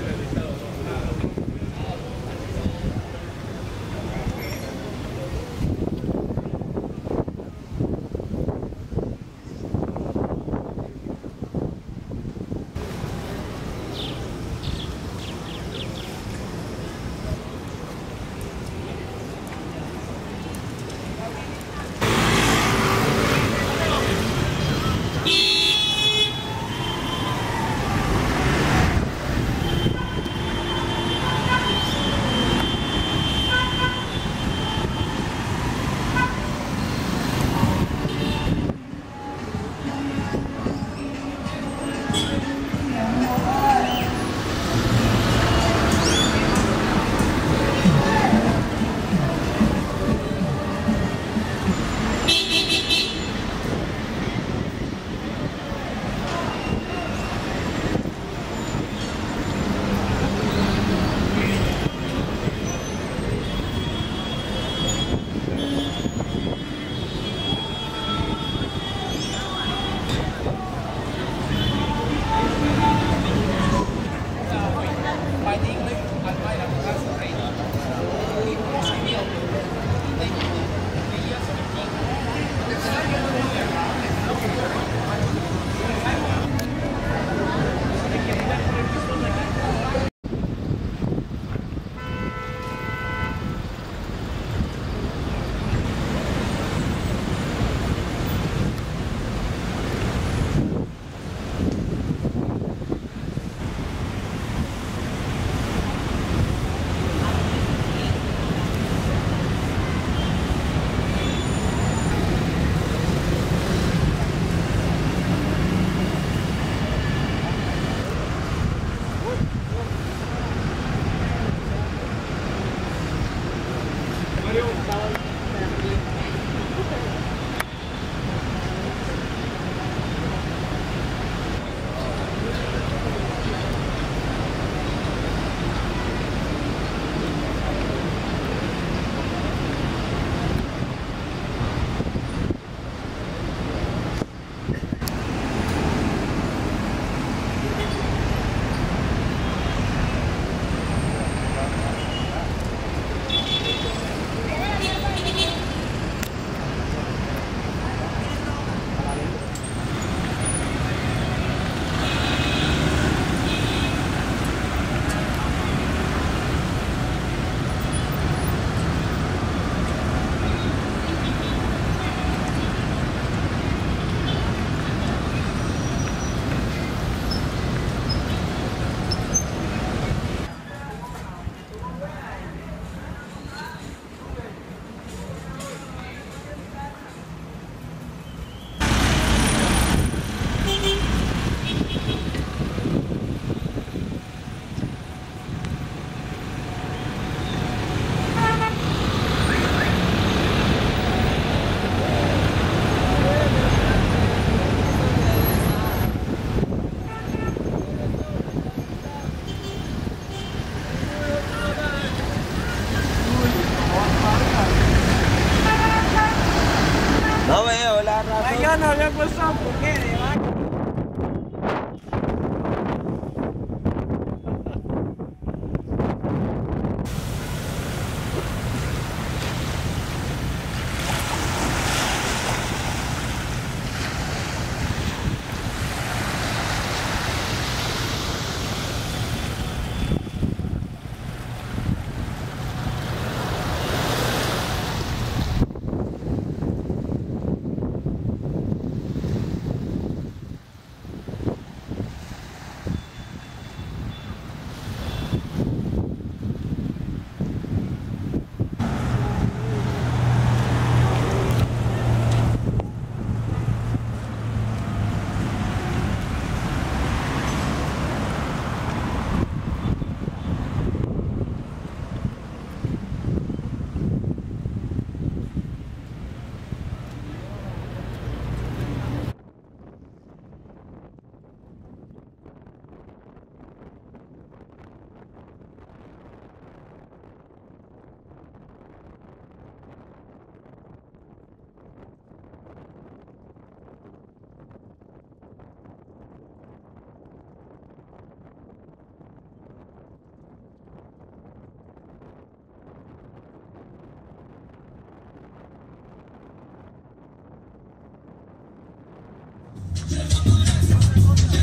realizado no